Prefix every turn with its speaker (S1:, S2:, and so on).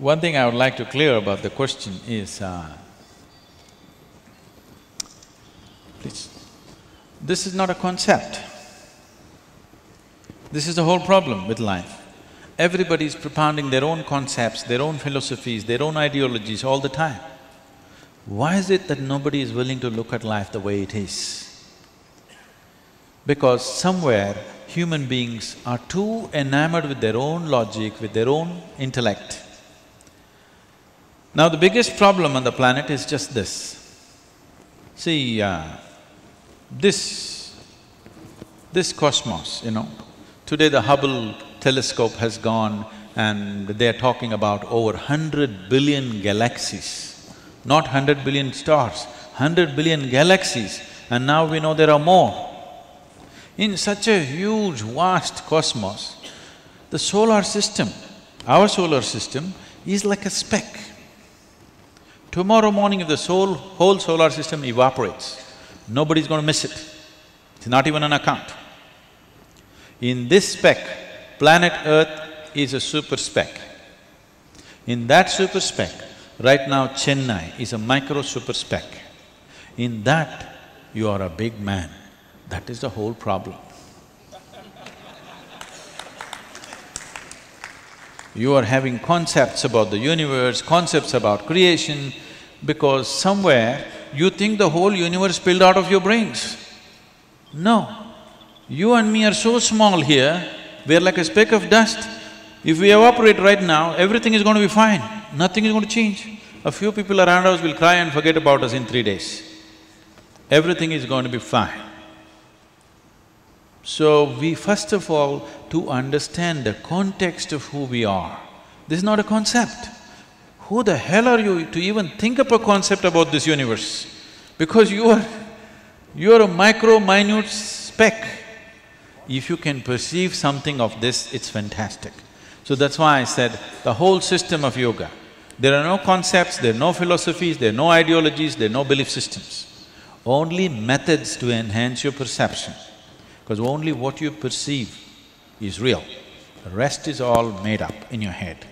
S1: One thing I would like to clear about the question is, uh, please, this is not a concept. This is the whole problem with life. Everybody is propounding their own concepts, their own philosophies, their own ideologies all the time. Why is it that nobody is willing to look at life the way it is? Because somewhere human beings are too enamored with their own logic, with their own intellect. Now the biggest problem on the planet is just this. See, uh, this… this cosmos, you know, today the Hubble telescope has gone and they're talking about over hundred billion galaxies, not hundred billion stars, hundred billion galaxies, and now we know there are more. In such a huge, vast cosmos, the solar system, our solar system is like a speck. Tomorrow morning if the soul, whole solar system evaporates, nobody's going to miss it. It's not even an account. In this speck, planet Earth is a super speck. In that super speck, right now Chennai is a micro super speck. In that, you are a big man. That is the whole problem. You are having concepts about the universe, concepts about creation, because somewhere you think the whole universe spilled out of your brains. No. You and me are so small here, we are like a speck of dust. If we evaporate right now, everything is going to be fine, nothing is going to change. A few people around us will cry and forget about us in three days. Everything is going to be fine. So we first of all, to understand the context of who we are, this is not a concept. Who the hell are you to even think up a concept about this universe? Because you are… you are a micro, minute speck. If you can perceive something of this, it's fantastic. So that's why I said the whole system of yoga, there are no concepts, there are no philosophies, there are no ideologies, there are no belief systems. Only methods to enhance your perception because only what you perceive is real. The rest is all made up in your head.